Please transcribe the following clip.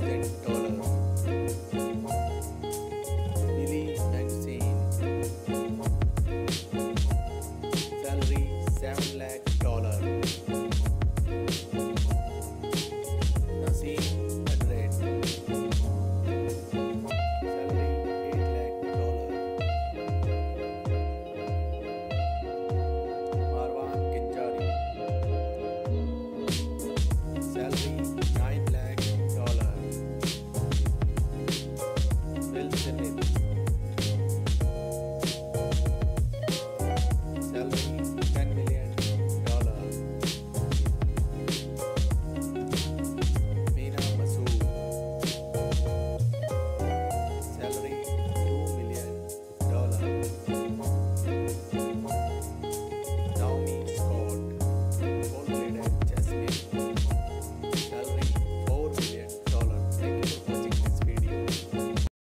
content it.